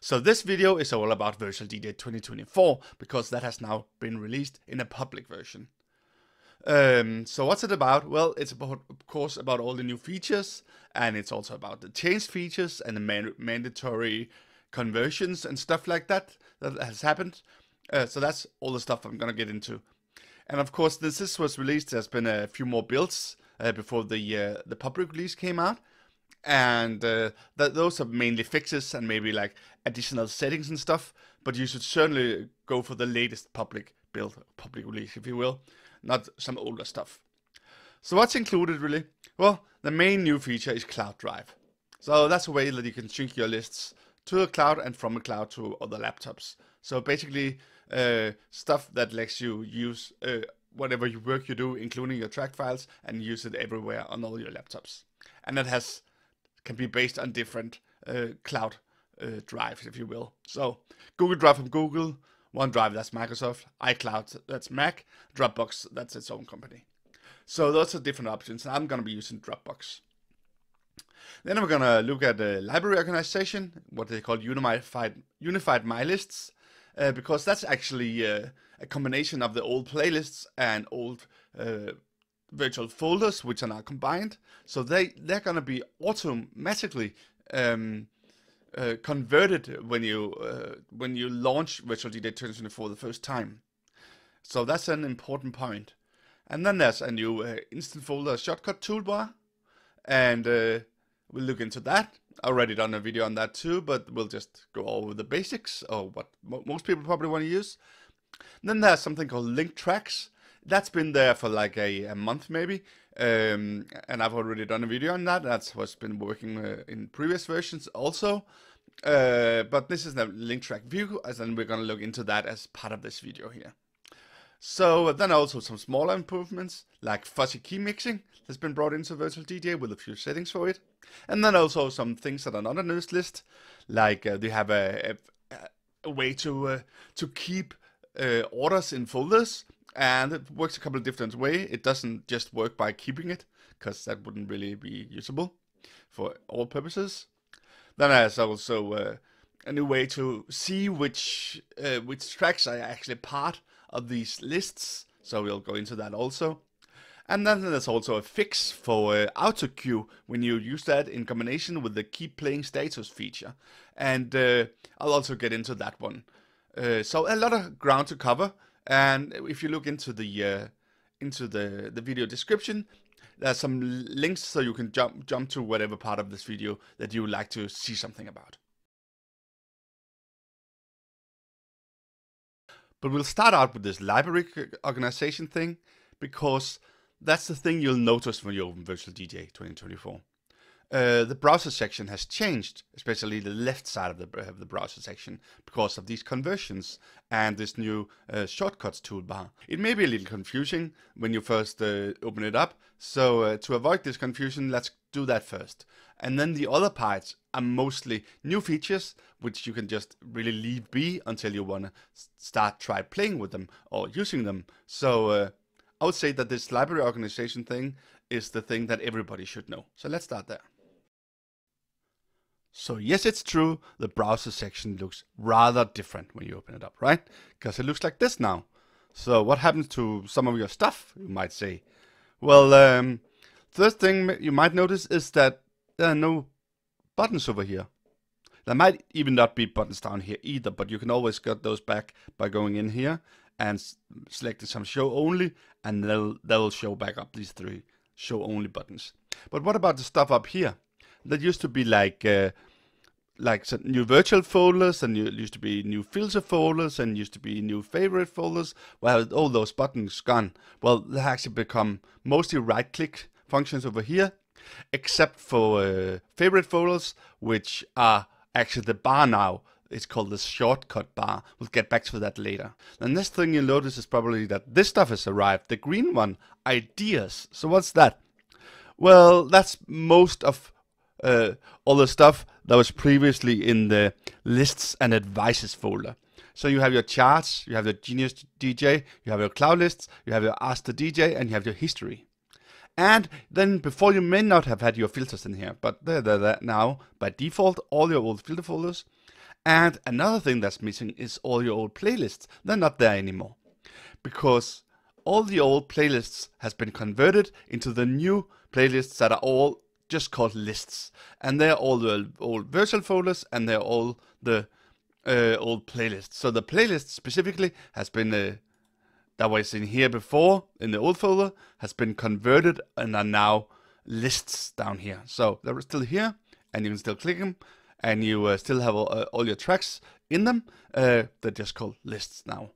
So this video is all about Virtual DJ 2024 because that has now been released in a public version. Um, so what's it about? Well, it's about, of course, about all the new features, and it's also about the changed features and the man mandatory conversions and stuff like that that has happened. Uh, so that's all the stuff I'm gonna get into. And of course, this, this was released. There's been a few more builds uh, before the uh, the public release came out, and uh, th- those are mainly fixes and maybe like additional settings and stuff. But you should certainly go for the latest public build, public release, if you will, not some older stuff. So what's included really? Well, the main new feature is Cloud Drive. So that's a way that you can sync your lists to a cloud and from a cloud to other laptops. So basically, uh, stuff that lets you use uh, whatever work you do, including your track files, and use it everywhere on all your laptops. And that has can be based on different uh, cloud uh, drives, if you will. So Google Drive from Google, OneDrive that's Microsoft, iCloud that's Mac, Dropbox that's its own company. So those are different options. I'm gonna be using Dropbox. Then we're gonna look at the library organization, what they call unified unified my lists, uh, because that's actually uh, a combination of the old playlists and old uh, virtual folders, which are now combined. So they they're gonna be automatically um, uh, converted when you uh, when you launch Virtual DJ 2024 the first time. So that's an important point. And then there's a new uh, instant folder shortcut toolbar, and uh, we'll look into that. I already done a video on that too, but we'll just go over the basics or what mo most people probably want to use. then there's something called link tracks. That's been there for like a, a month maybe, um, and I've already done a video on that. That's what's been working uh, in previous versions also. Uh, but this is the link track view, as then we're gonna look into that as part of this video here. So then also some smaller improvements like fuzzy key mixing that's been brought into Virtual DJ with a few settings for it. And then also some things that are not on this list, like uh, they have a, a, a way to uh, to keep uh, orders in folders, and it works a couple of different ways. It doesn't just work by keeping it, because that wouldn't really be usable for all purposes. Then there's also uh, a new way to see which uh, which tracks are actually part of these lists. So we'll go into that also. And then there's also a fix for uh, autoCue when you use that in combination with the keep playing status feature. And uh, I'll also get into that one. Uh, so a lot of ground to cover. And if you look into the uh, into the, the video description, there's some links so you can jump jump to whatever part of this video that you would like to see something about. But we'll start out with this library organization thing because that's the thing you'll notice when you open Virtual DJ 2024. Uh, the browser section has changed, especially the left side of the, of the browser section, because of these conversions and this new uh, shortcuts toolbar. It may be a little confusing when you first uh, open it up, so uh, to avoid this confusion, let's do that first. And then the other parts are mostly new features, which you can just really leave be until you want to start try playing with them or using them. So uh, I would say that this library organization thing is the thing that everybody should know. So let's start there. So yes, it's true, the browser section looks rather different when you open it up, right? Because it looks like this now. So what happens to some of your stuff, you might say? Well, um, first thing you might notice is that there are no buttons over here. There might even not be buttons down here either, but you can always get those back by going in here and selecting some show only, and they'll, they'll show back up these three show only buttons. But what about the stuff up here? That used to be like uh, like new virtual folders, and used to be new filter folders, and used to be new favorite folders. Well, all those buttons gone. Well, they actually become mostly right-click functions over here, except for uh, favorite folders, which are actually the bar now. It's called the shortcut bar. We'll get back to that later. The next thing you'll notice is probably that this stuff has arrived. The green one, ideas. So what's that? Well, that's most of uh, all the stuff that was previously in the lists and advices folder. So you have your charts, you have your Genius DJ, you have your cloud lists, you have your Ask the DJ, and you have your history. And then before you may not have had your filters in here, but they're there now by default, all your old filter folders. And another thing that's missing is all your old playlists. They're not there anymore because all the old playlists has been converted into the new playlists that are all just called lists. And they're all the old virtual folders and they're all the uh, old playlists. So the playlist specifically has been uh, that was in here before in the old folder has been converted and are now lists down here. So they're still here and you can still click them and you uh, still have all, uh, all, your tracks in them. Uh, they're just called lists now.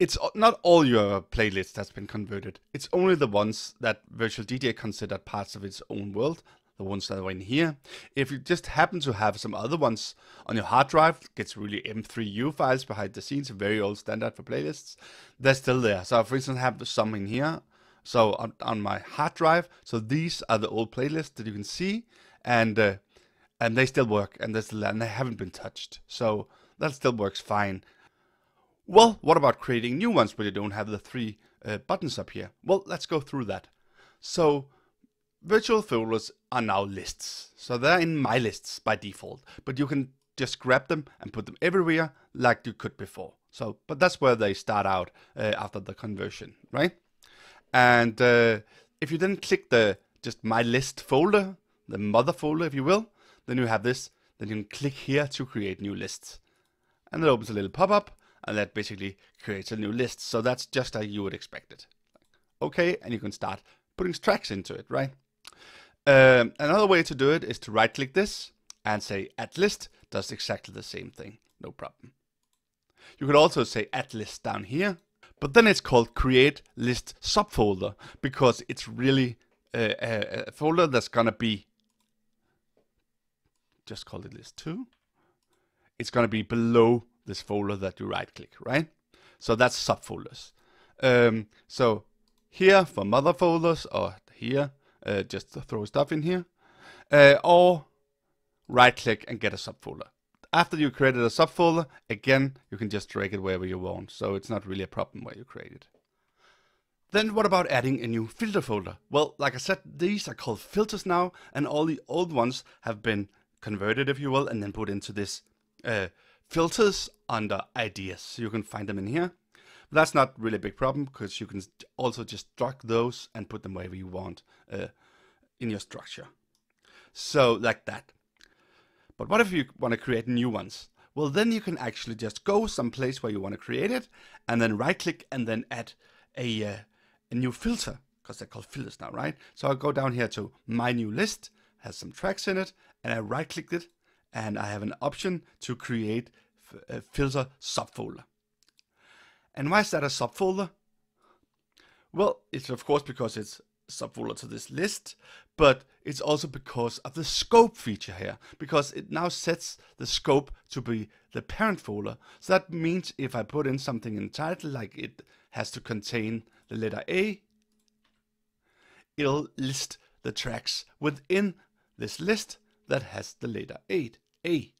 It's not all your playlists that's been converted. It's only the ones that Virtual DJ considered parts of its own world, the ones that are in here. If you just happen to have some other ones on your hard drive, gets really M3U files behind the scenes, very old standard for playlists, they're still there. So for instance, I have some in here. So on, on my hard drive, so these are the old playlists that you can see, and uh, and they still work, and, still, and they haven't been touched. So that still works fine. Well, what about creating new ones where you don't have the three uh, buttons up here? Well, let's go through that. So virtual folders are now lists. So they're in my lists by default, but you can just grab them and put them everywhere like you could before. So, but that's where they start out uh, after the conversion, right? And uh, if you then click the just my list folder, the mother folder, if you will, then you have this. Then you can click here to create new lists. And it opens a little pop-up and that basically creates a new list. So that's just like you would expect it. Okay, and you can start putting tracks into it, right? Um, another way to do it is to right click this and say add list does exactly the same thing, no problem. You could also say add list down here, but then it's called create list subfolder because it's really a, a, a folder that's gonna be just call it list two. It's gonna be below this folder that you right click, right? So that's subfolders. Um, so here for mother folders or here uh, just throw stuff in here, uh, or right click and get a subfolder. After you created a subfolder, again, you can just drag it wherever you want, so it's not really a problem where you create it. Then what about adding a new filter folder? Well, like I said, these are called filters now, and all the old ones have been converted, if you will, and then put into this uh, filters under ideas. You can find them in here. But that's not really a big problem because you can also just drag those and put them wherever you want uh, in your structure. So like that. But what if you want to create new ones? Well, then you can actually just go someplace where you want to create it and then right click and then add a, uh, a new filter because they're called filters now, right? So I'll go down here to my new list, has some tracks in it, and I right click it and I have an option to create Eh, a filter subfolder. And why is that a subfolder? Well, it's of course because it's subfolder to this list, but it's also because of the scope feature here, because it now sets the scope to be the parent folder. So that means if I put in something in title, like it has to contain the letter A, it'll list the tracks within this list that has the letter 8, A.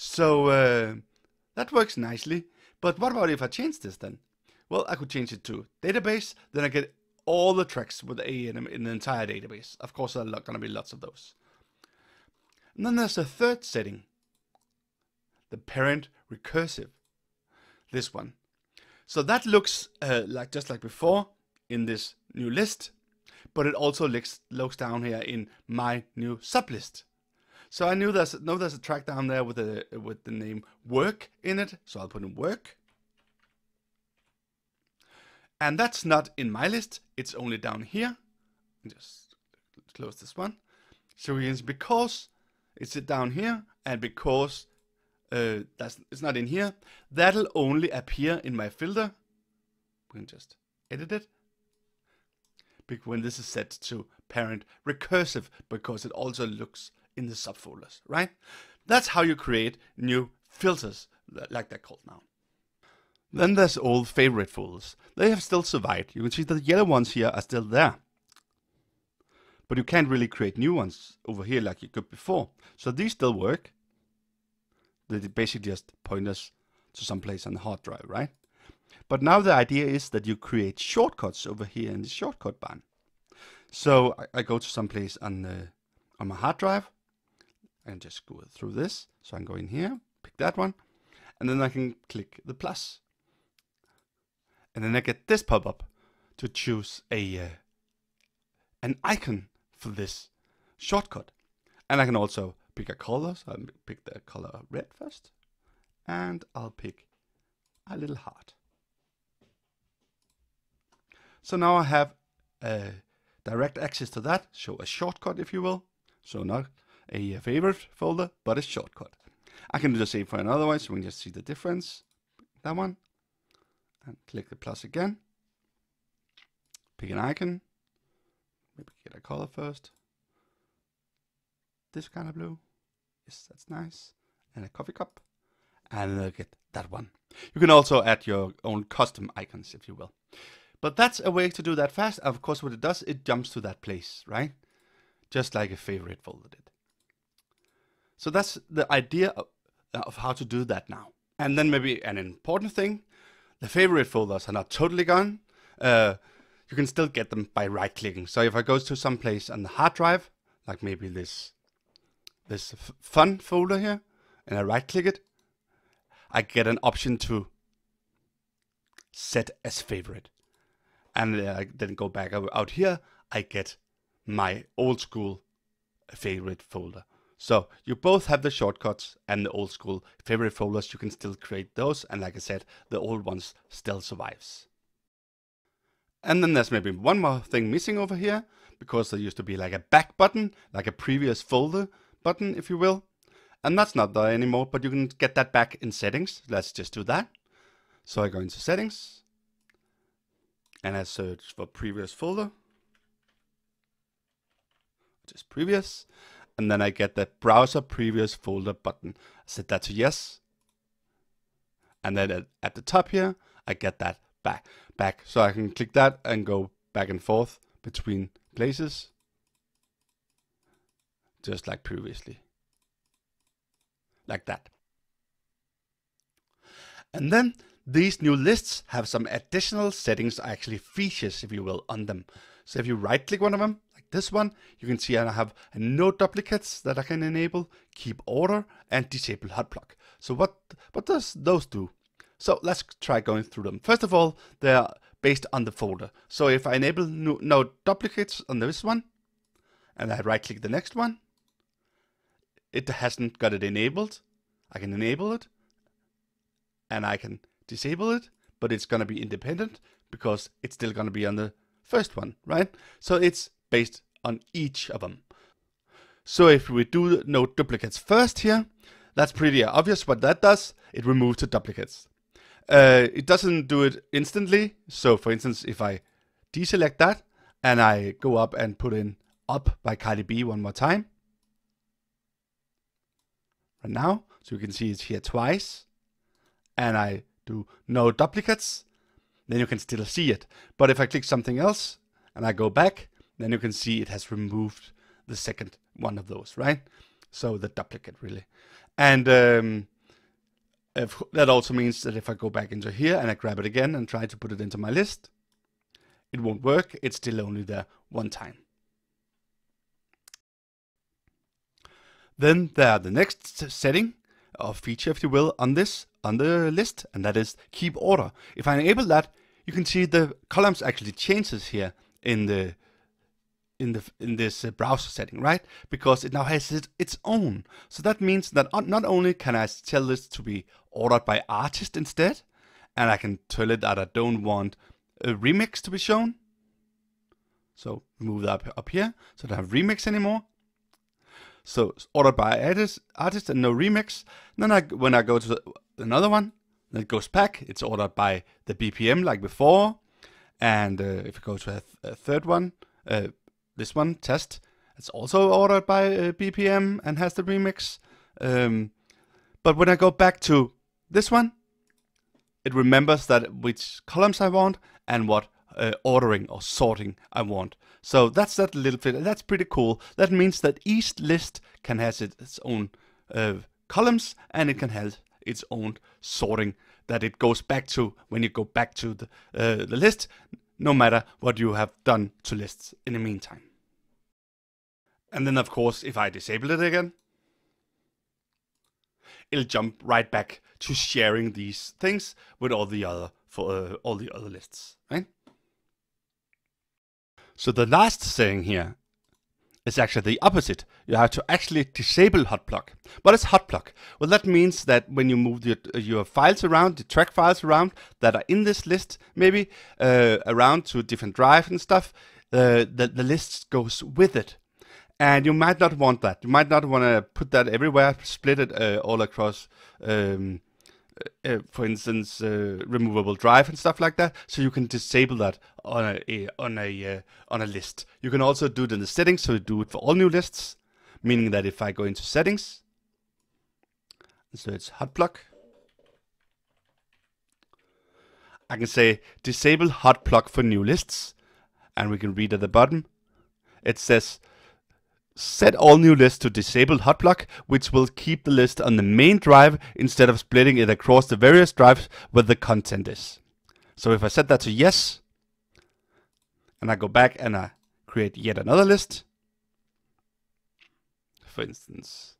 So uh, that works nicely. But what about if I change this then? Well, I could change it to database, then I get all the tracks with A in, in the entire database. Of course, there are going to be lots of those. And then there's a third setting, the parent recursive, this one. So that looks uh, like just like before in this new list, but it also looks, looks down here in my new sublist. So I knew there's know there's a track down there with the with the name work in it. So I'll put in work. And that's not in my list. It's only down here. Just close this one. So it's because it's down here and because uh, that's it's not in here, that'll only appear in my filter. We can just edit it. When this is set to parent recursive because it also looks in the subfolders, right? That's how you create new filters, like they're called now. Then there's old favorite folders. They have still survived. You can see the yellow ones here are still there. But you can't really create new ones over here like you could before. So these still work. They basically just point us to some place on the hard drive, right? But now the idea is that you create shortcuts over here in the shortcut bar. So I, I go to some place on, the, on my hard drive Can just go through this. So I can go in here, pick that one, and then I can click the plus. And then I get this pop-up to choose a uh, an icon for this shortcut. And I can also pick a color. So I'll pick the color red first. And I'll pick a little heart. So now I have uh, direct access to that. Show a shortcut, if you will. So not a uh, favorite folder, but a shortcut. I can do the same for another one, so we can just see the difference. That one. And click the plus again. Pick an icon. Maybe get a color first. This kind of blue. Yes, that's nice. And a coffee cup. And I'll get that one. You can also add your own custom icons, if you will. But that's a way to do that fast. Of course, what it does, it jumps to that place, right? Just like a favorite folder did. So that's the idea of, of how to do that now. And then maybe an important thing, the favorite folders are not totally gone. Uh, you can still get them by right clicking. So if I go to some place on the hard drive, like maybe this this fun folder here, and I right click it, I get an option to set as favorite. And I then go back out here, I get my old school favorite folder. So you both have the shortcuts and the old school favorite folders. You can still create those. And like I said, the old ones still survives. And then there's maybe one more thing missing over here because there used to be like a back button, like a previous folder button, if you will. And that's not there anymore, but you can get that back in settings. Let's just do that. So I go into settings and I search for previous folder, just previous. And then I get the browser previous folder button. I set that to yes. And then at, at the top here, I get that back, back. So I can click that and go back and forth between places. Just like previously. Like that. And then these new lists have some additional settings, actually features, if you will, on them. So if you right click one of them, this one, you can see I have no duplicates that I can enable, keep order, and disable hotplug. So what, what does those do? So let's try going through them. First of all, they're based on the folder. So if I enable no, no duplicates on this one, and I right click the next one, it hasn't got it enabled. I can enable it, and I can disable it, but it's going to be independent because it's still going to be on the first one, right? So it's based on each of them. So if we do no duplicates first here, that's pretty obvious what that does. It removes the duplicates. Uh, it doesn't do it instantly. So for instance, if I deselect that and I go up and put in up by Cardi B one more time. Right now, so you can see it's here twice. And I do no duplicates, then you can still see it. But if I click something else and I go back, then you can see it has removed the second one of those, right? So the duplicate really. And um, if, that also means that if I go back into here and I grab it again and try to put it into my list, it won't work. It's still only there one time. Then there the next setting or feature, if you will, on this, on the list, and that is keep order. If I enable that, you can see the columns actually changes here in the in the in this uh, browser setting, right? Because it now has it, its own. So that means that not only can I tell this to be ordered by artist instead, and I can tell it that I don't want a remix to be shown. So move that up, up here, so I don't have remix anymore. So ordered by artist, artist and no remix. Then I, when I go to the, another one, then it goes back. It's ordered by the BPM like before. And uh, if I go to a, th a third one, uh, this one, Test, it's also ordered by uh, BPM and has the remix. Um, but when I go back to this one, it remembers that which columns I want and what uh, ordering or sorting I want. So that's that little bit. That's pretty cool. That means that each list can have its own uh, columns and it can have its own sorting that it goes back to when you go back to the, uh, the list, no matter what you have done to lists in the meantime. And then of course, if I disable it again, it'll jump right back to sharing these things with all the other for uh, all the other lists, right? So the last thing here is actually the opposite. You have to actually disable hotplug. What is hotplug? Well, that means that when you move your, your files around, the track files around that are in this list, maybe uh, around to a different drive and stuff, uh, the, the list goes with it. And you might not want that. You might not want to put that everywhere, split it uh, all across um, uh, for instance, uh, removable drive and stuff like that. So you can disable that on a, on a uh, on a list. You can also do it in the settings, so do it for all new lists. Meaning that if I go into settings, so it's hot hotplug, I can say disable hot hotplug for new lists, and we can read at the bottom. It says Set all new lists to disabled hotplug, which will keep the list on the main drive instead of splitting it across the various drives where the content is. So if I set that to yes, and I go back and I create yet another list, for instance,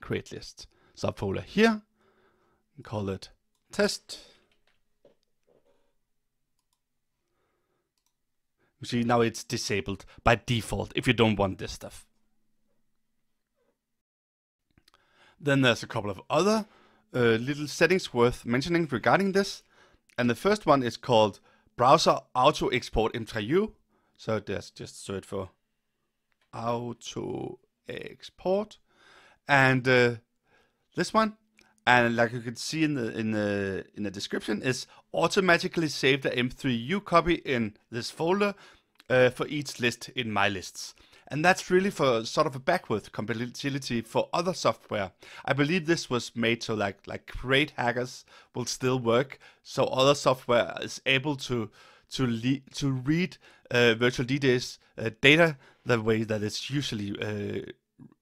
create list subfolder here, and call it test. See, now it's disabled by default if you don't want this stuff. Then there's a couple of other uh, little settings worth mentioning regarding this. And the first one is called Browser Auto Export M3U. So there's just search for Auto Export. And uh, this one, and like you can see in the in the in the description, is automatically save the M3U copy in this folder uh, for each list in my lists. And that's really for sort of a backward compatibility for other software. I believe this was made so like like Crate hackers will still work, so other software is able to to le- to read uh, virtual DJs uh, data the way that it's usually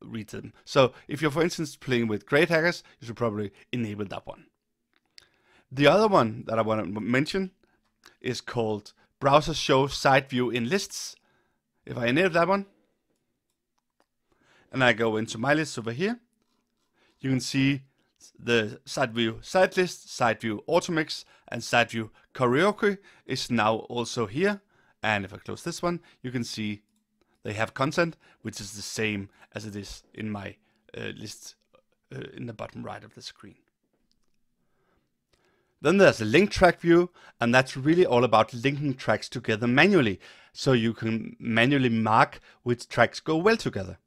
reads them. So if you're for instance playing with Crate Hackers, you should probably enable that one. The other one that I want to mention is called browser show side view in lists. If I enable that one, and I go into my list over here, you can see the side view side list, side view automix, and side view karaoke is now also here. And if I close this one, you can see they have content, which is the same as it is in my uh, list uh, in the bottom right of the screen. Then there's a link track view, and that's really all about linking tracks together manually. So you can manually mark which tracks go well together.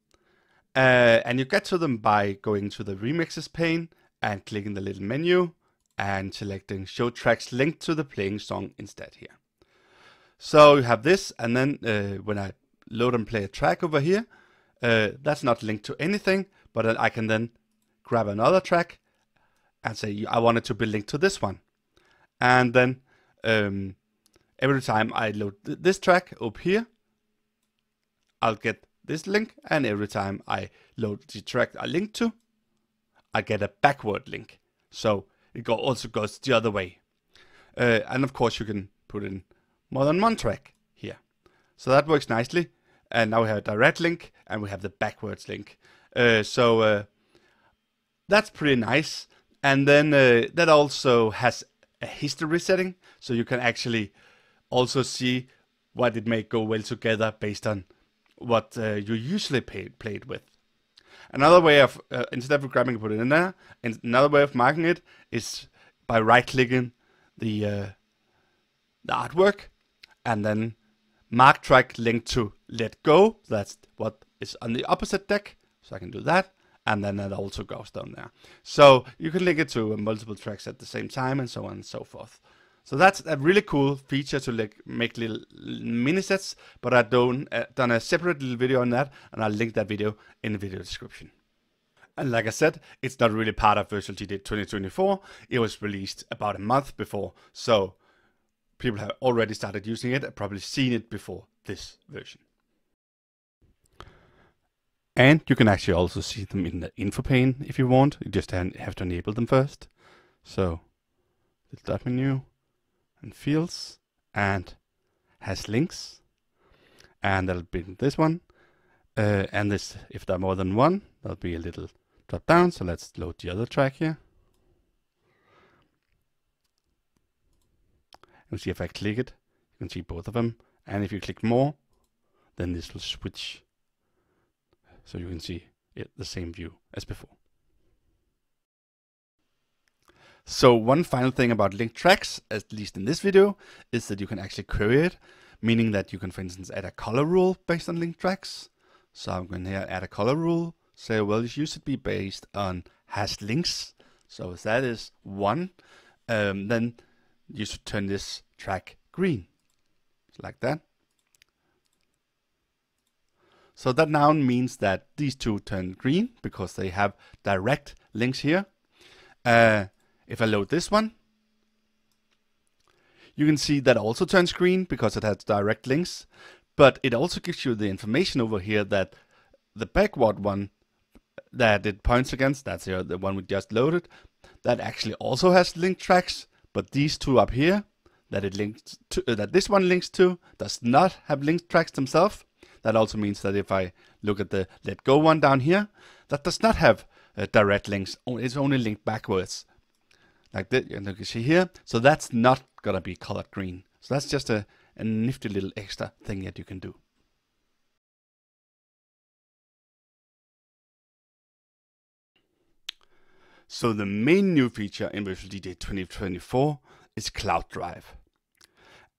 Uh, and you get to them by going to the remixes pane and clicking the little menu and selecting show tracks linked to the playing song instead here. So you have this, and then uh, when I load and play a track over here, uh, that's not linked to anything, but I can then grab another track and say I want it to be linked to this one. And then um, every time I load th this track up here, I'll get this link. And every time I load the track I link to, I get a backward link. So it go also goes the other way. Uh, and of course you can put in more than one track here. So that works nicely. And now we have a direct link and we have the backwards link. Uh, so uh, that's pretty nice. And then uh, that also has a history setting, so you can actually also see what it may go well together based on what uh, you usually pay, played with. Another way of, uh, instead of grabbing and put it in there, another way of marking it is by right-clicking the, uh, the artwork and then mark track link to let go. That's what is on the opposite deck. So I can do that and then it also goes down there. So you can link it to multiple tracks at the same time and so on and so forth. So that's a really cool feature to like make little mini sets, but I've done, uh, done a separate little video on that and I'll link that video in the video description. And like I said, it's not really part of Virtual DJ 2024. It was released about a month before, so people have already started using it, probably seen it before this version. And you can actually also see them in the info pane if you want. You just have to enable them first. So the start menu and fields and has links. And that'll be this one. Uh, and this, if there are more than one, there'll be a little drop down. So let's load the other track here. And see if I click it, you can see both of them. And if you click more, then this will switch. So you can see it, the same view as before. So one final thing about linked tracks, at least in this video, is that you can actually query it, meaning that you can, for instance, add a color rule based on linked tracks. So I'm going here, add a color rule, say, well, it should be based on hashed links. So if that is one, um, then you should turn this track green, like that. So that now means that these two turn green because they have direct links here. Uh, if I load this one, you can see that also turns green because it has direct links, but it also gives you the information over here that the backward one that it points against, that's the one we just loaded, that actually also has link tracks, but these two up here that it links to, uh, that this one links to does not have link tracks themselves. That also means that if I look at the let go one down here, that does not have uh, direct links. It's only linked backwards like that. You can see here. So that's not gonna be colored green. So that's just a, a nifty little extra thing that you can do. So the main new feature in Virtual DJ 2024 is Cloud Drive.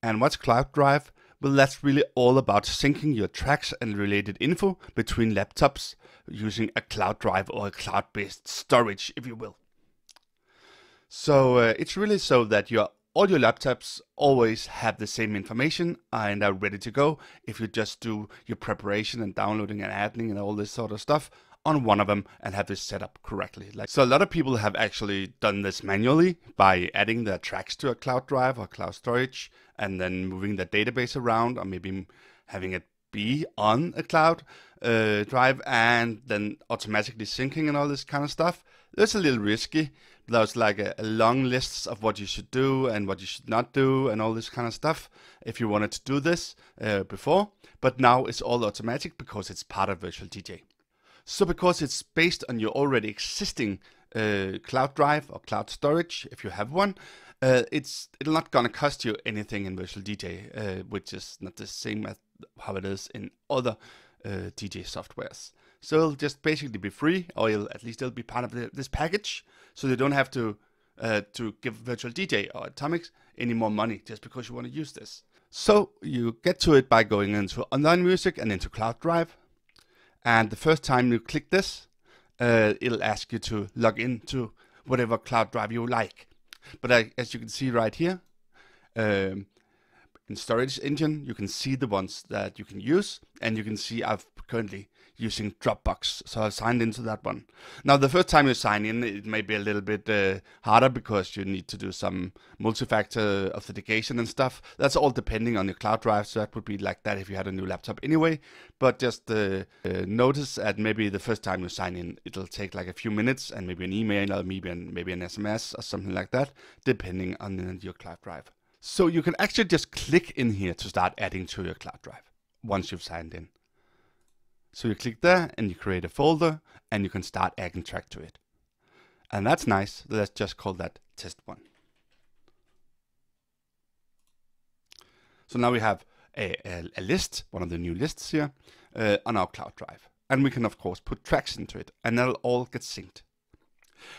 And what's Cloud Drive? Well, that's really all about syncing your tracks and related info between laptops using a cloud drive or a cloud-based storage, if you will. So uh, it's really so that your all your laptops always have the same information and are ready to go if you just do your preparation and downloading and adding and all this sort of stuff on one of them and have this set up correctly. Like so a lot of people have actually done this manually by adding their tracks to a cloud drive or cloud storage and then moving the database around or maybe having it be on a cloud uh, drive and then automatically syncing and all this kind of stuff. It's a little risky there's like a, a, long list of what you should do and what you should not do and all this kind of stuff if you wanted to do this uh, before. But now it's all automatic because it's part of Virtual DJ. So because it's based on your already existing uh, cloud drive or cloud storage, if you have one, uh, it's it's not gonna cost you anything in Virtual DJ, uh, which is not the same as how it is in other uh, DJ softwares. So it'll just basically be free, or it'll, at least it'll be part of the, this package. So you don't have to uh, to give Virtual DJ or Atomix any more money just because you want to use this. So you get to it by going into online music and into Cloud Drive. And the first time you click this, uh, it'll ask you to log into whatever Cloud Drive you like. But uh, as you can see right here, um, in Storage Engine, you can see the ones that you can use, and you can see I've currently using Dropbox. So I've signed into that one. Now, the first time you sign in, it may be a little bit uh, harder because you need to do some multi-factor authentication and stuff. That's all depending on your cloud drive. So that would be like that if you had a new laptop anyway. But just uh, uh, notice that maybe the first time you sign in, it'll take like a few minutes and maybe an email or maybe an, maybe an SMS or something like that, depending on your cloud drive. So you can actually just click in here to start adding to your cloud drive once you've signed in. So you click there and you create a folder and you can start adding track to it. And that's nice. Let's just call that test one. So now we have a, a, a list, one of the new lists here, uh, on our cloud drive. And we can of course put tracks into it and that'll all get synced.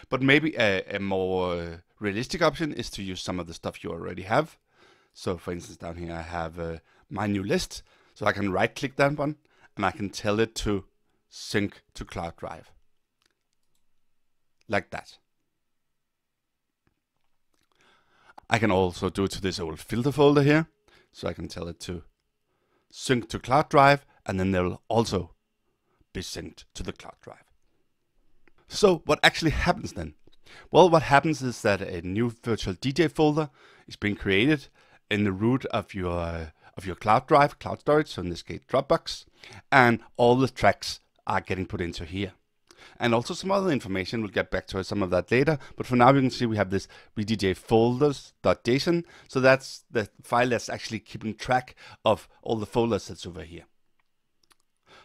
But maybe a, a more realistic option is to use some of the stuff you already have. So for instance, down here I have uh, my new list. So I can right click that one and I can tell it to sync to Cloud Drive. Like that. I can also do it to this old filter folder here. So I can tell it to sync to Cloud Drive and then they'll also be synced to the Cloud Drive. So what actually happens then? Well, what happens is that a new virtual DJ folder is being created in the root of your of your cloud drive, cloud storage, so in this case Dropbox, and all the tracks are getting put into here. And also some other information, we'll get back to some of that later, but for now you can see we have this VDJ folders.json, so that's the file that's actually keeping track of all the folders that's over here.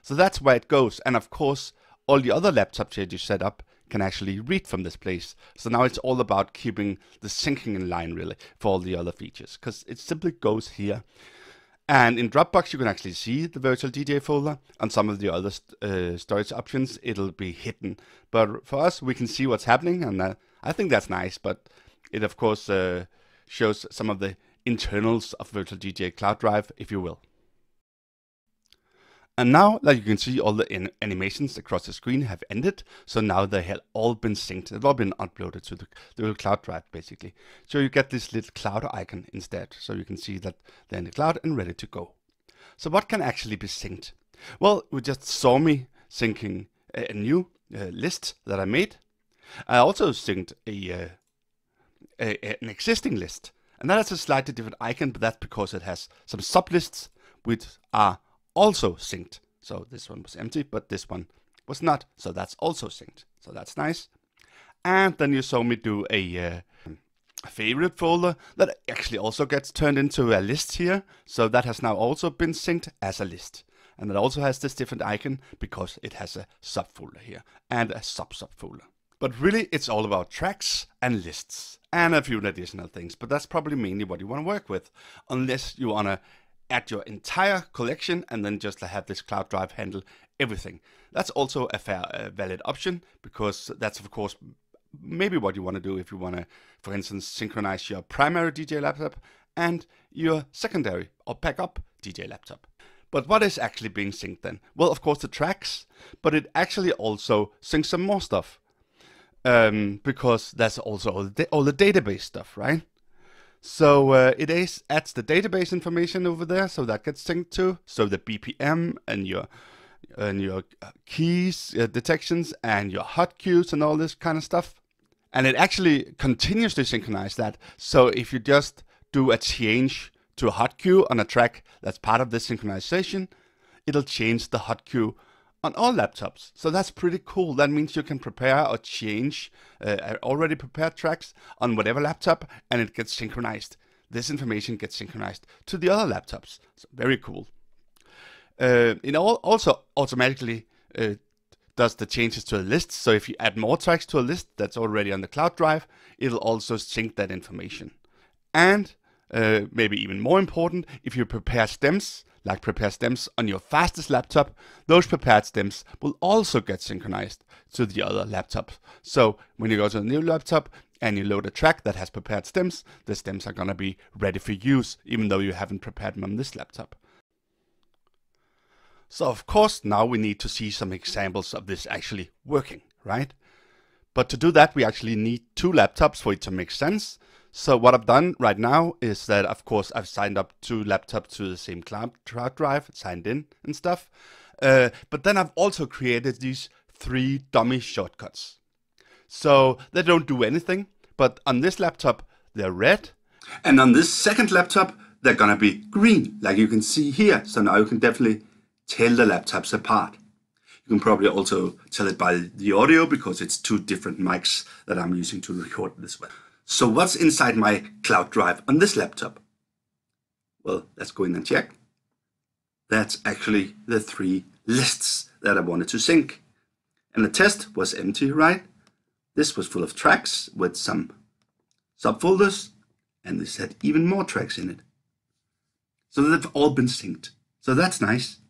So that's where it goes, and of course all the other laptops that you set up can actually read from this place. So now it's all about keeping the syncing in line really for all the other features because it simply goes here. And in Dropbox, you can actually see the virtual DJ folder. On some of the other uh, storage options, it'll be hidden. But for us, we can see what's happening, and uh, I think that's nice. But it, of course, uh, shows some of the internals of Virtual DJ Cloud Drive, if you will. And now, like you can see, all the animations across the screen have ended. So now they have all been synced. They've all been uploaded to the, the cloud drive, basically. So you get this little cloud icon instead. So you can see that they're in the cloud and ready to go. So what can actually be synced? Well, we just saw me syncing a, a new uh, list that I made. I also synced a, uh, a, an existing list. And that has a slightly different icon, but that's because it has some sublists which are also synced. So this one was empty, but this one was not. So that's also synced. So that's nice. And then you saw me do a, uh, favorite folder that actually also gets turned into a list here. So that has now also been synced as a list. And it also has this different icon because it has a subfolder here and a sub-subfolder. But really, it's all about tracks and lists and a few additional things. But that's probably mainly what you want to work with, unless you want to add your entire collection and then just have this cloud drive handle everything. That's also a fair, valid option because that's of course maybe what you want to do if you want to, for instance, synchronize your primary DJ laptop and your secondary or backup DJ laptop. But what is actually being synced then? Well, of course, the tracks, but it actually also syncs some more stuff. Um, because that's also all the, all the database stuff, right? So uh, it is, adds the database information over there, so that gets synced to. So the BPM and your and your uh, keys uh, detections and your hot cues and all this kind of stuff. And it actually continuously synchronizes that. So if you just do a change to a hot cue on a track that's part of this synchronization, it'll change the hot cue on all laptops. So that's pretty cool. That means you can prepare or change uh, already prepared tracks on whatever laptop and it gets synchronized. This information gets synchronized to the other laptops. So very cool. Uh, it also automatically uh, does the changes to a list. So if you add more tracks to a list that's already on the cloud drive, it'll also sync that information. And uh, maybe even more important, if you prepare stems, like prepare stems on your fastest laptop, those prepared stems will also get synchronized to the other laptop. So when you go to a new laptop and you load a track that has prepared stems, the stems are gonna be ready for use, even though you haven't prepared them on this laptop. So of course, now we need to see some examples of this actually working, right? But to do that, we actually need two laptops for it to make sense. So what I've done right now is that, of course, I've signed up two laptops to the same cloud drive, signed in and stuff. Uh, but then I've also created these three dummy shortcuts. So they don't do anything, but on this laptop, they're red. And on this second laptop, they're gonna be green, like you can see here. So now you can definitely tell the laptops apart. You can probably also tell it by the audio because it's two different mics that I'm using to record this with. So what's inside my cloud drive on this laptop? Well, let's go in and check. That's actually the three lists that I wanted to sync. And the test was empty, right? This was full of tracks with some subfolders, and this had even more tracks in it. So they've all been synced. So that's nice.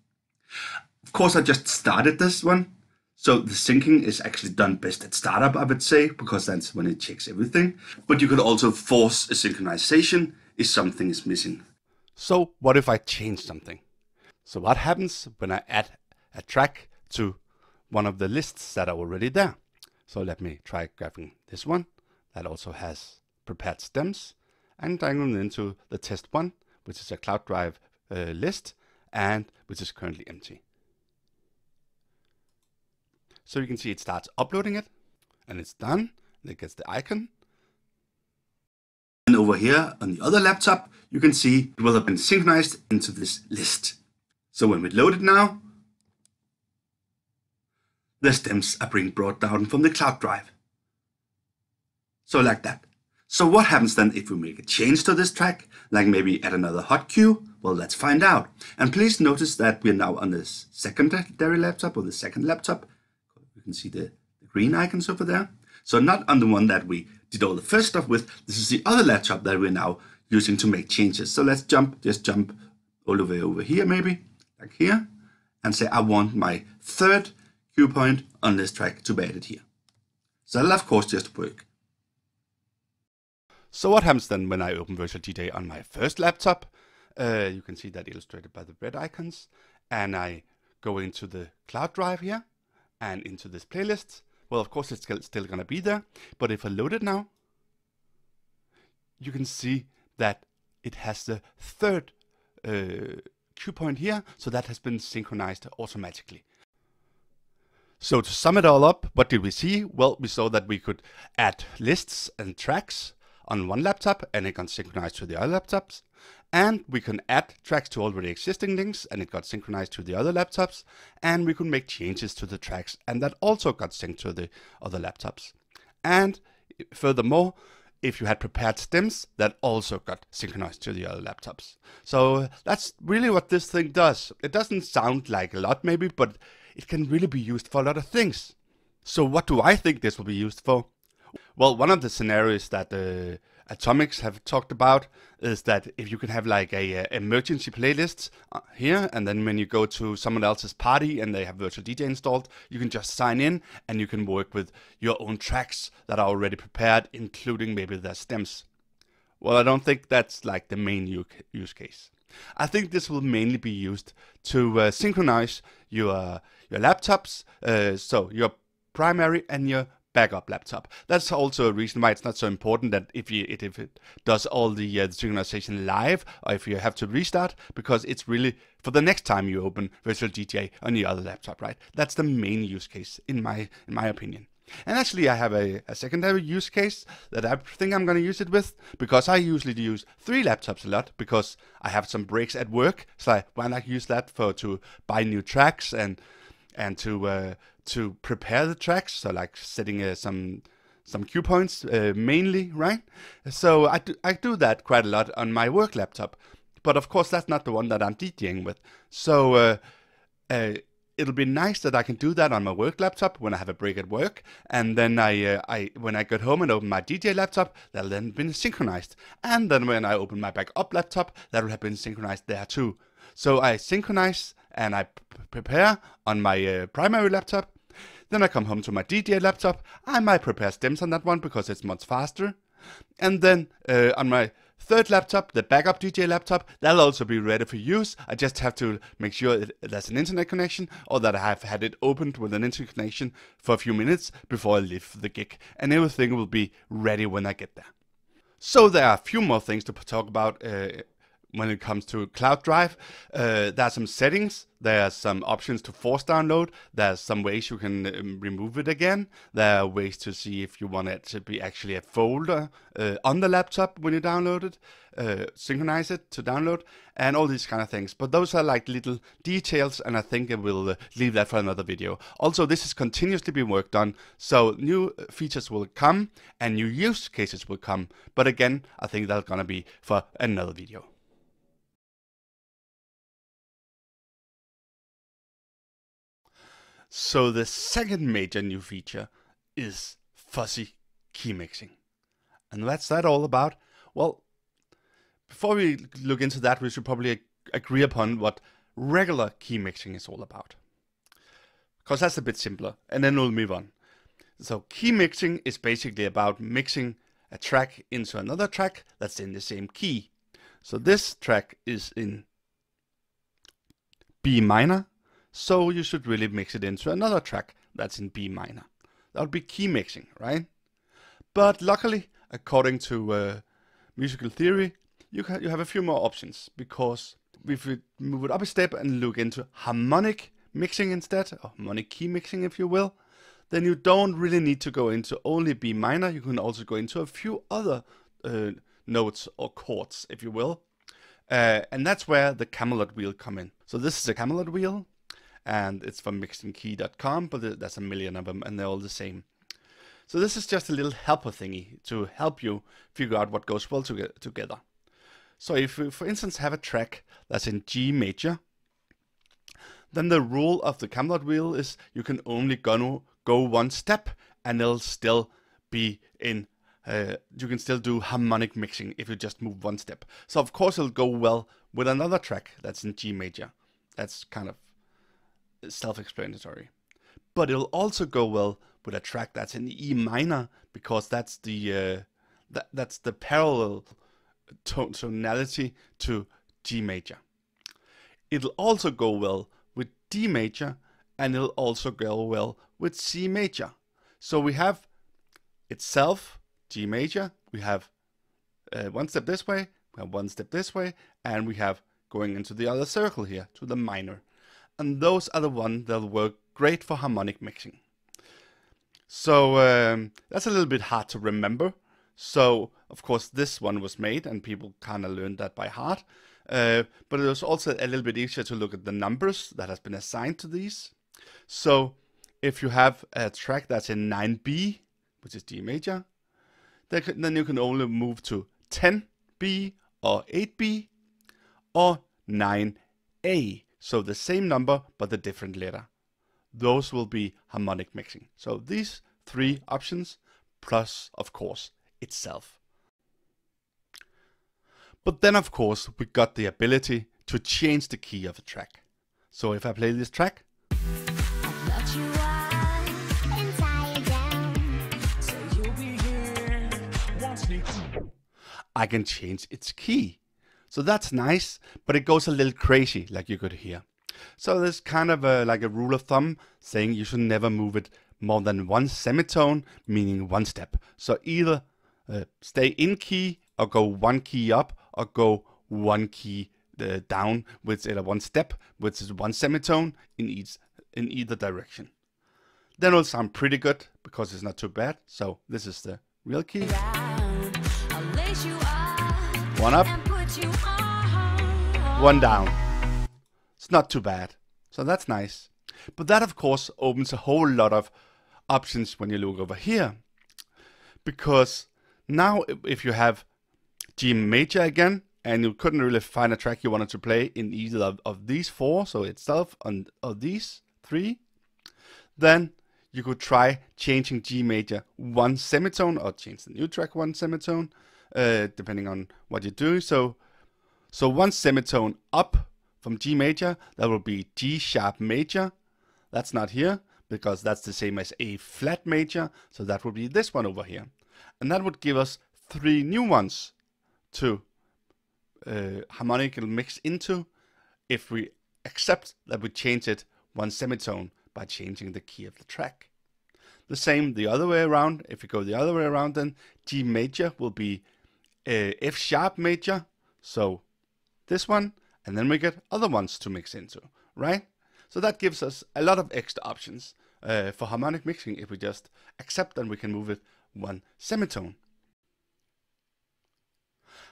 Of course, I just started this one so the syncing is actually done best at startup, I would say, because that's when it checks everything. But you could also force a synchronization if something is missing. So what if I change something? So what happens when I add a track to one of the lists that are already there? So let me try grabbing this one that also has prepared stems and going into the test one, which is a Cloud Drive uh, list and which is currently empty. So you can see it starts uploading it and it's done. And it gets the icon. And over here on the other laptop, you can see it will have been synchronized into this list. So when we load it now, the stems are being brought down from the cloud drive. So like that. So what happens then if we make a change to this track, like maybe add another hot cue? Well, let's find out. And please notice that we're now on this secondary laptop or the second laptop, can see the, the green icons over there. So not on the one that we did all the first stuff with. This is the other laptop that we're now using to make changes. So let's jump, just jump all the way over here maybe, like here, and say I want my third cue point on this track to be added here. So that'll of course just work. So what happens then when I open Virtual DJ on my first laptop? Uh, you can see that illustrated by the red icons. And I go into the cloud drive here and into this playlist. Well, of course, it's still going to be there. But if I load it now, you can see that it has the third uh, cue point here. So that has been synchronized automatically. So to sum it all up, what did we see? Well, we saw that we could add lists and tracks on one laptop and it got synchronized to the other laptops. And we can add tracks to already existing links and it got synchronized to the other laptops. And we could make changes to the tracks and that also got synced to the other laptops. And furthermore, if you had prepared stems, that also got synchronized to the other laptops. So that's really what this thing does. It doesn't sound like a lot maybe, but it can really be used for a lot of things. So what do I think this will be used for? Well, one of the scenarios that uh, Atomix have talked about is that if you can have like a, a uh, emergency playlist uh, here, and then when you go to someone else's party and they have Virtual DJ installed, you can just sign in and you can work with your own tracks that are already prepared, including maybe their stems. Well, I don't think that's like the main use case. I think this will mainly be used to uh, synchronize your your laptops, uh, so your primary and your backup laptop. That's also a reason why it's not so important that if you it, if it does all the, uh, the synchronization live or if you have to restart because it's really for the next time you open Virtual DJ on the other laptop, right? That's the main use case in my in my opinion. And actually, I have a, a secondary use case that I think I'm going to use it with because I usually use three laptops a lot because I have some breaks at work. So I, why not use that for to buy new tracks and and to uh, to prepare the tracks. So like setting uh, some some cue points uh, mainly, right? So I do, I do that quite a lot on my work laptop, but of course that's not the one that I'm DJing with. So uh, uh, it'll be nice that I can do that on my work laptop when I have a break at work, and then I uh, I when I get home and open my DJ laptop, that'll then be synchronized, and then when I open my backup laptop, that'll have been synchronized there too. So I synchronize and I prepare on my uh, primary laptop. Then I come home to my DJ laptop. I might prepare stems on that one because it's much faster. And then uh, on my third laptop, the backup DJ laptop, that'll also be ready for use. I just have to make sure there's an internet connection or that I have had it opened with an internet connection for a few minutes before I leave the gig. And everything will be ready when I get there. So there are a few more things to talk about uh, when it comes to Cloud Drive. Uh, there are some settings. There are some options to force download. there are some ways you can um, remove it again. There are ways to see if you want it to be actually a folder uh, on the laptop when you download it, uh, synchronize it to download, and all these kind of things. But those are like little details, and I think I will uh, leave that for another video. Also, this is continuously being worked on, so new features will come and new use cases will come. But again, I think that's gonna be for another video. So the second major new feature is fuzzy key mixing. And what's that all about? Well, before we look into that, we should probably agree upon what regular key mixing is all about. Because that's a bit simpler, and then we'll move on. So key mixing is basically about mixing a track into another track that's in the same key. So this track is in B minor, so you should really mix it into another track that's in B minor. That would be key mixing, right? But luckily, according to uh, musical theory, you, you have a few more options because if we move it up a step and look into harmonic mixing instead, or harmonic key mixing if you will, then you don't really need to go into only B minor, you can also go into a few other uh, notes or chords if you will. Uh, and that's where the Camelot wheel come in. So this is a Camelot wheel and it's from mixedinkey.com, but there's a million of them and they're all the same. So this is just a little helper thingy to help you figure out what goes well to together. So if you, for instance, have a track that's in G major, then the rule of the Camelot wheel is you can only go, go one step and it'll still be in uh, you can still do harmonic mixing if you just move one step. So of course it'll go well with another track that's in G major. That's kind of self-explanatory. But it'll also go well with a track that's in E minor because that's the uh, that that's the parallel tonality to G major. It'll also go well with D major and it'll also go well with C major. So we have itself G major, we have uh, one step this way, we have one step this way, and we have going into the other circle here to the minor. And those are the ones that'll work great for harmonic mixing. So um, that's a little bit hard to remember. So of course this one was made and people kind of learned that by heart. Uh, but it was also a little bit easier to look at the numbers that has been assigned to these. So if you have a track that's in 9B, which is D major, then you can only move to 10B or 8B or 9A. So the same number, but the different letter. Those will be harmonic mixing. So these three options, plus, of course, itself. But then, of course, we got the ability to change the key of a track. So if I play this track, I can change its key. So that's nice, but it goes a little crazy, like you could hear. So there's kind of a, like a rule of thumb saying you should never move it more than one semitone, meaning one step. So either uh, stay in key or go one key up or go one key uh, down, with either one step, which is one semitone in each in either direction. Then it'll sound pretty good because it's not too bad. So this is the real key. One up, one down. It's not too bad. So that's nice. But that, of course, opens a whole lot of options when you look over here. Because now, if you have G major again, and you couldn't really find a track you wanted to play in either of, of these four, so itself on of these three, then you could try changing G major one semitone or change the new track one semitone uh, depending on what you do. So, so one semitone up from G major, that will be G sharp major. That's not here because that's the same as A flat major. So that would be this one over here. And that would give us three new ones to uh, harmonical mix into if we accept that we change it one semitone by changing the key of the track. The same the other way around. If we go the other way around, then G major will be uh, F sharp major, so this one, and then we get other ones to mix into, right? So that gives us a lot of extra options uh, for harmonic mixing if we just accept and we can move it one semitone.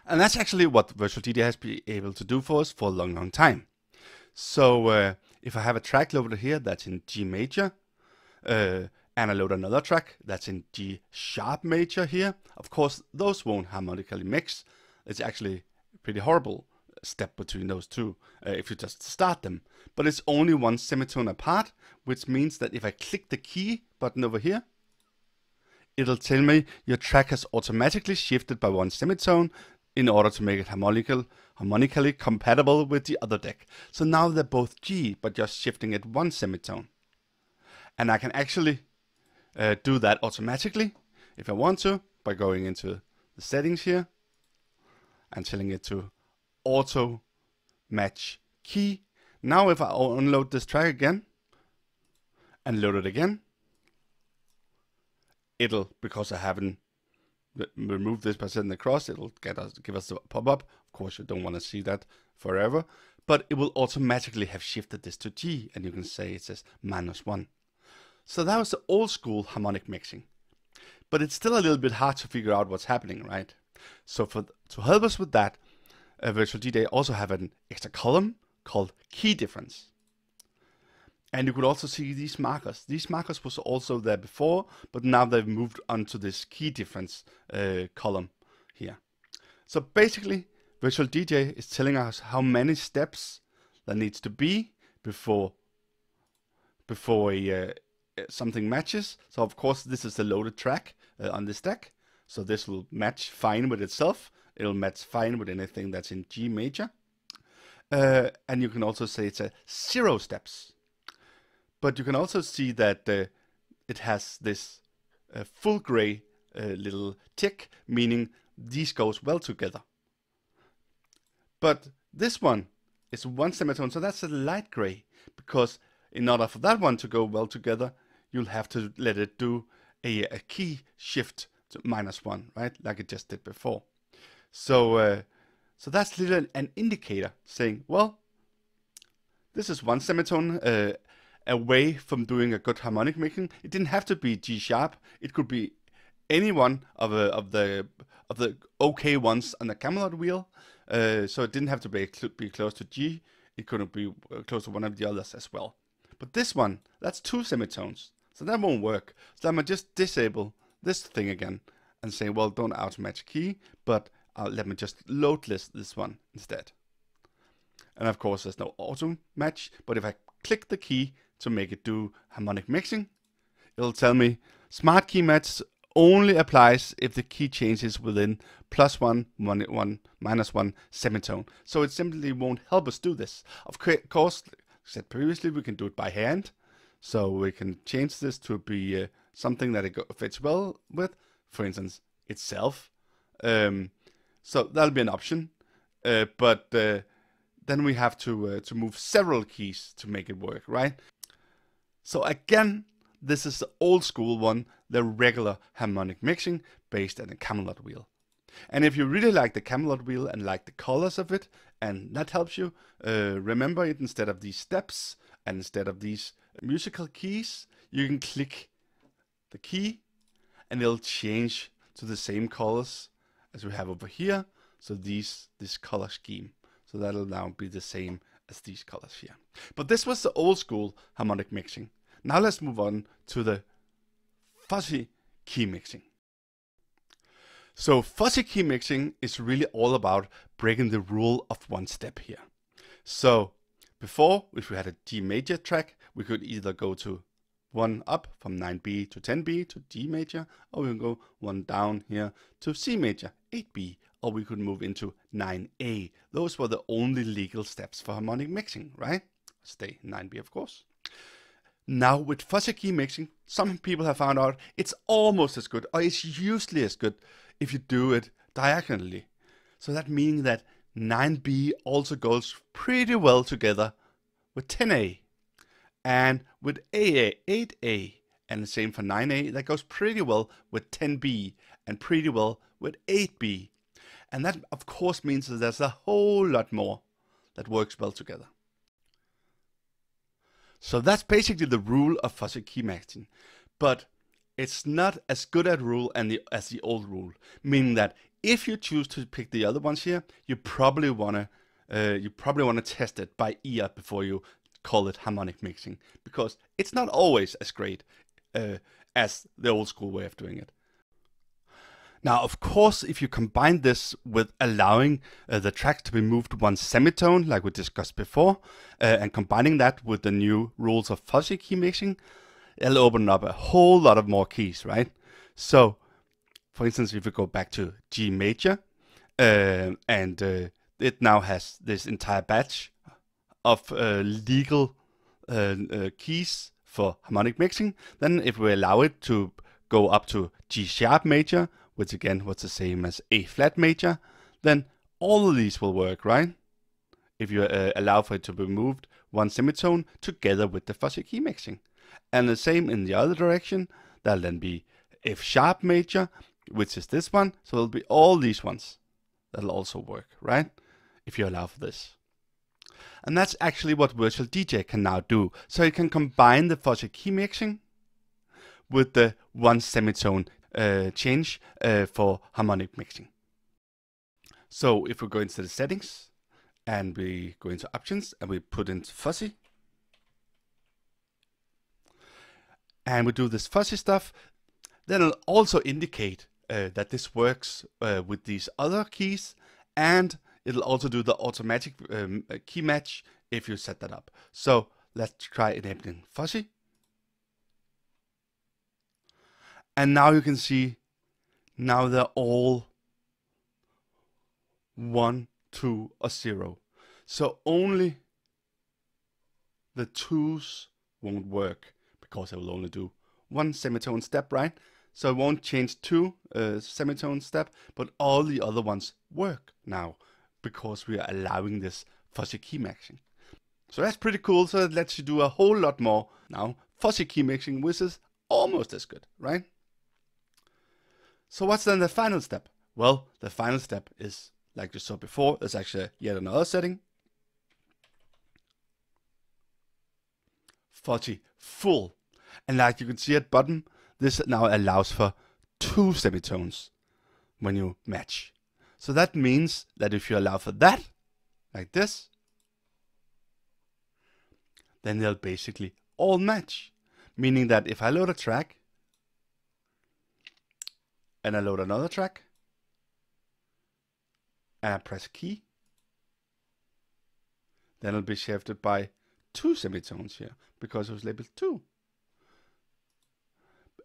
And that's actually what Virtual DJ has been able to do for us for a long, long time. So uh, if I have a track loaded here that's in G major, uh, and I load another track that's in G sharp major here. Of course, those won't harmonically mix. It's actually pretty horrible step between those two uh, if you just start them. But it's only one semitone apart, which means that if I click the key button over here, it'll tell me your track has automatically shifted by one semitone in order to make it harmonical, harmonically compatible with the other deck. So now they're both G, but just shifting it one semitone. And I can actually uh, do that automatically if I want to by going into the settings here and telling it to auto match key. Now if I unload this track again and load it again, it'll, because I haven't removed this by setting the cross, it'll get us, give us a pop-up. Of course, you don't want to see that forever, but it will automatically have shifted this to G, and you can say it says minus one. So that was the old school harmonic mixing. But it's still a little bit hard to figure out what's happening, right? So for to help us with that, uh, Virtual DJ also have an extra column called key difference. And you could also see these markers. These markers was also there before, but now they've moved onto this key difference uh, column here. So basically, Virtual DJ is telling us how many steps there needs to be before before a, uh, something matches. So of course this is the loaded track uh, on this deck. So this will match fine with itself. It'll match fine with anything that's in G major. Uh, and you can also say it's a zero steps. But you can also see that uh, it has this uh, full gray uh, little tick, meaning these goes well together. But this one is one semitone, so that's a light gray, because in order for that one to go well together, you'll have to let it do a, a key shift to minus one, right? Like it just did before. So, uh, so that's little an indicator saying, well, this is one semitone uh, away from doing a good harmonic making. It didn't have to be G sharp. It could be any one of, a, of the of the okay ones on the Camelot wheel. Uh, so it didn't have to be, be close to G. It couldn't be uh, close to one of the others as well. But this one, that's two semitones. So that won't work. So I'm going to just disable this thing again and say, well, don't auto-match key, but uh, let me just load list this one instead. And of course, there's no auto match, but if I click the key to make it do harmonic mixing, it'll tell me smart key match only applies if the key changes within plus one, one, one, minus one semitone. So it simply won't help us do this. Of course, said previously, we can do it by hand. So we can change this to be uh, something that it fits well with, for instance, itself. Um, so that'll be an option. Uh, but uh, then we have to uh, to move several keys to make it work, right? So again, this is the old school one, the regular harmonic mixing based on a Camelot wheel. And if you really like the Camelot wheel and like the colors of it, and that helps you, uh, remember it instead of these steps and instead of these musical keys, you can click the key and it'll change to the same colors as we have over here. So these this color scheme. So that'll now be the same as these colors here. But this was the old school harmonic mixing. Now let's move on to the fuzzy key mixing. So fuzzy key mixing is really all about breaking the rule of one step here. So before, if we had a G major track, we could either go to one up from 9B to 10B to D major, or we can go one down here to C major, 8B, or we could move into 9A. Those were the only legal steps for harmonic mixing, right? Stay 9B, of course. Now with fuzzy key mixing, some people have found out it's almost as good, or it's usually as good if you do it diagonally. So that meaning that 9B also goes pretty well together with 10A. And with AA, 8A, and the same for 9A, that goes pretty well with 10B and pretty well with 8B. And that of course means that there's a whole lot more that works well together. So that's basically the rule of fuzzy key matching. But it's not as good a rule the, as the old rule, meaning that if you choose to pick the other ones here, you probably wanna uh, you probably wanna test it by ear before you call it harmonic mixing, because it's not always as great uh, as the old school way of doing it. Now, of course, if you combine this with allowing uh, the track to be moved one semitone, like we discussed before, uh, and combining that with the new rules of fuzzy key mixing, it'll open up a whole lot of more keys, right? So, for instance, if we go back to G major, uh, and uh, it now has this entire batch of uh, legal uh, keys for harmonic mixing, then if we allow it to go up to G sharp major, which again was the same as A flat major, then all of these will work, right? If you uh, allow for it to be moved one semitone together with the fuzzy key mixing. And the same in the other direction, that'll then be F sharp major, which is this one, so it'll be all these ones. That'll also work, right? If you allow for this. And that's actually what Virtual DJ can now do. So it can combine the fuzzy key mixing with the one semitone uh, change uh, for harmonic mixing. So if we go into the settings and we go into options and we put in fuzzy and we do this fuzzy stuff, then it'll also indicate uh, that this works uh, with these other keys and it'll also do the automatic um, key match if you set that up. So let's try enabling fuzzy. And now you can see, now they're all one, two, or zero. So only the twos won't work because I will only do one semitone step, right? So I won't change two uh, semitone step, but all the other ones work now because we are allowing this fuzzy key mixing. So that's pretty cool. So it lets you do a whole lot more now. Fuzzy key mixing, which is almost as good, right? So what's then the final step? Well, the final step is, like you saw before, there's actually yet another setting. Fuzzy full. And like you can see at bottom, this now allows for two semitones when you match. So that means that if you allow for that, like this, then they'll basically all match. Meaning that if I load a track, and I load another track, and I press key, then it'll be shifted by two semitones here, because it was labeled 2.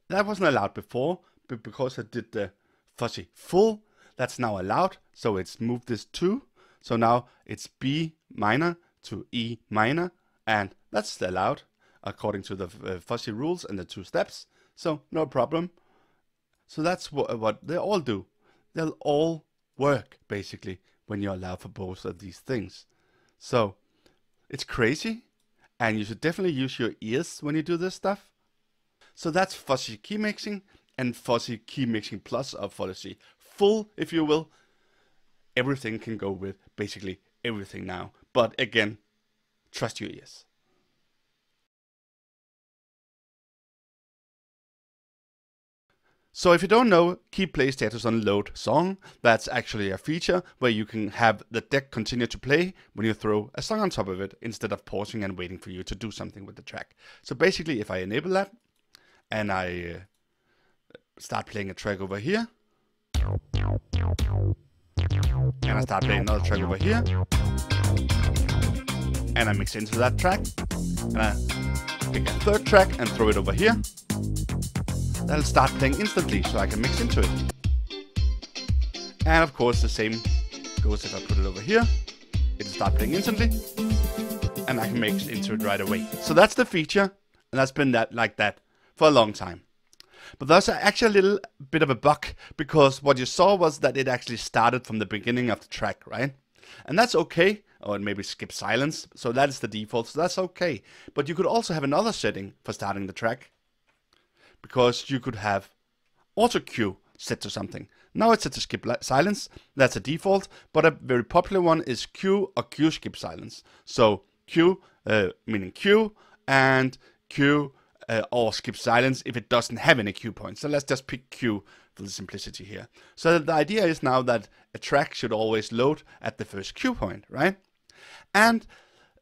That wasn't allowed before, but because I did the fuzzy full, that's now allowed. So it's moved this 2. So now it's B minor to E minor, and that's allowed according to the uh, fuzzy rules and the two steps. So no problem. So that's what they all do. They'll all work basically when you allow for both of these things. So it's crazy, and you should definitely use your ears when you do this stuff. So that's fuzzy key mixing and fuzzy key mixing plus or fuzzy full, if you will. Everything can go with basically everything now. But again, trust your ears. So if you don't know, keep play status on load song. That's actually a feature where you can have the deck continue to play when you throw a song on top of it instead of pausing and waiting for you to do something with the track. So basically if I enable that and I uh, start playing a track over here, and I start playing another track over here. And I mix into that track. And I pick a third track and throw it over here. That'll start playing instantly so I can mix into it. And of course the same goes if I put it over here. It'll start playing instantly. And I can mix into it right away. So that's the feature. And that's been that like that for a long time. But there's actually a little bit of a bug because what you saw was that it actually started from the beginning of the track, right? And that's okay, or maybe skip silence. So that is the default, so that's okay. But you could also have another setting for starting the track because you could have auto cue set to something. Now it's set to skip silence, that's a default, but a very popular one is cue or cue skip silence. So cue, uh, meaning cue, and cue uh, or skip silence if it doesn't have any cue points. So let's just pick cue for the simplicity here. So the idea is now that a track should always load at the first cue point, right? And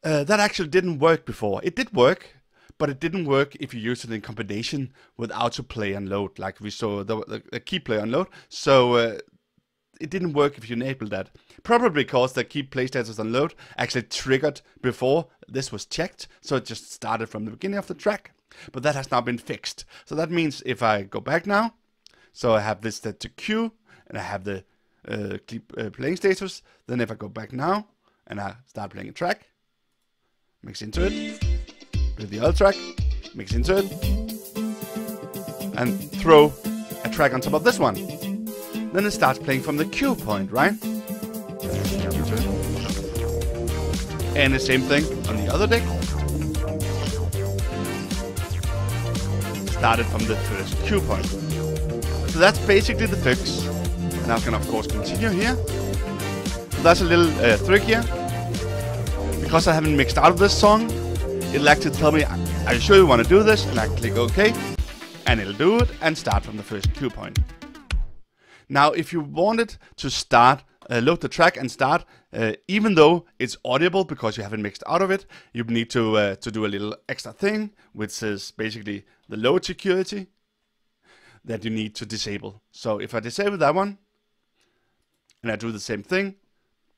uh, that actually didn't work before. It did work, but it didn't work if you use it in combination with autoplay and load, like we saw the, the, the key play and load. So uh, it didn't work if you enabled that. Probably because the key play status on load actually triggered before this was checked, so it just started from the beginning of the track. But that has now been fixed. So that means if I go back now, so I have this set to cue, and I have the uh, uh, playing status. Then if I go back now, and I start playing a track, mix into it, play the other track, mix into it, and throw a track on top of this one. Then it starts playing from the cue point, right? And the same thing on the other deck. Started from the first cue point. So that's basically the fix. Now I can of course continue here. So that's a little uh. Because I haven't mixed out of this song, it'll actually tell me, are you sure you want to do this? And I click OK. And it'll do it and start from the first cue point. Now, if you wanted to start, uh, load the track and start, uh, even though it's audible because you haven't mixed out of it, you need to uh, to do a little extra thing, which is basically the load security that you need to disable. So if I disable that one, and I do the same thing,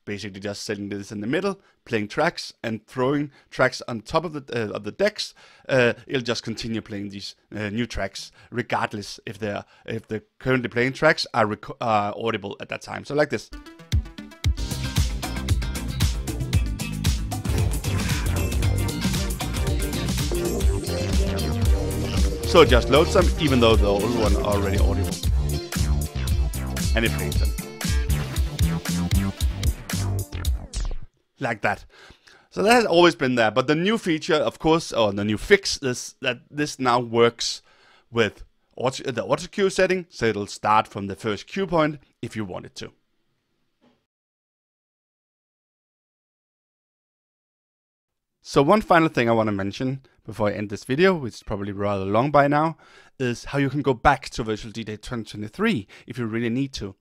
basically just setting this in the middle, playing tracks and throwing tracks on top of the uh, of the decks. Uh, it'll just continue playing these uh, new tracks, regardless if they're if the currently playing tracks are rec- audible at that time. So like this. So just load them, even though the old one are already audible. And it plays them. Like that. So that has always been there. But the new feature, of course, or the new fix is that this now works with the auto cue setting. So it'll start from the first cue point if you want it to. So one final thing I want to mention before I end this video, which is probably rather long by now, is how you can go back to Virtual DJ 2023 if you really need to.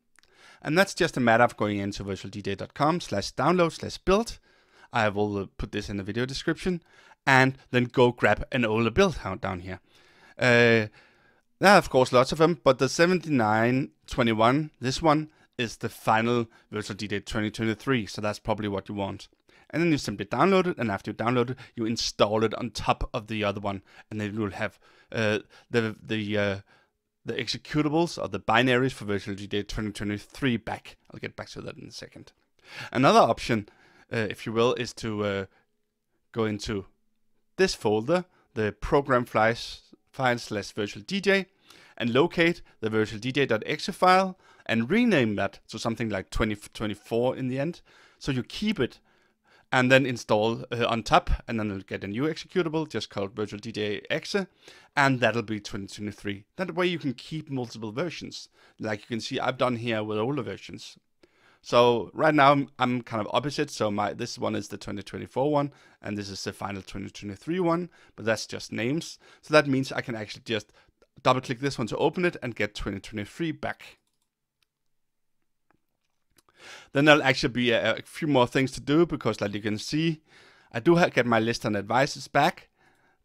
And that's just a matter of going into virtualdj.com slash download slash build. I will put this in the video description and then go grab an older build down here. Uh, there are of course lots of them, but the 7921, this one, is the final Virtual DJ 2023, so that's probably what you want and then you simply download it. And after you download it, you install it on top of the other one, and then you will have uh, the the uh, the executables or the binaries for Virtual DJ 2023 back. I'll get back to that in a second. Another option, uh, if you will, is to uh, go into this folder, the program files file slash virtual DJ, and locate the virtual DJ.exe file and rename that to something like 2024 in the end. So you keep it and then install uh, on top, and then you'll get a new executable just called Virtual DJ Exe, and that'll be 2023. That way you can keep multiple versions, like you can see I've done here with older versions. So right now I'm, I'm kind of opposite. So my this one is the 2024 one, and this is the final 2023 one, but that's just names. So that means I can actually just double click this one to open it and get 2023 back. Then there'll actually be a, a, few more things to do because like you can see, I do get my list and advices back,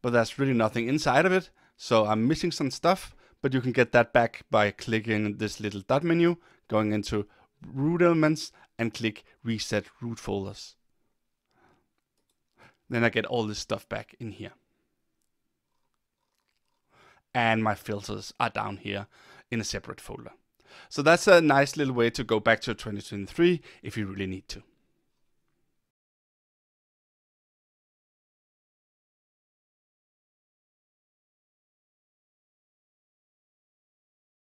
but there's really nothing inside of it. So I'm missing some stuff, but you can get that back by clicking this little dot menu, going into root elements and click reset root folders. Then I get all this stuff back in here. And my filters are down here in a separate folder. So that's a nice little way to go back to 2023 if you really need to.